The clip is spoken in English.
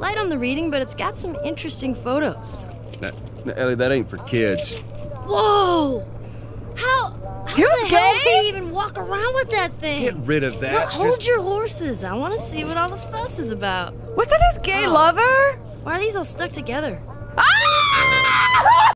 Light on the reading, but it's got some interesting photos. Now, now, Ellie, that ain't for kids. Whoa! How? How Here's was the hell can even walk around with that thing? Get rid of that. Hold Just- your horses. I want to see what all the fuss is about. Was that his gay Oh. lover? Why are these all stuck together? Ah!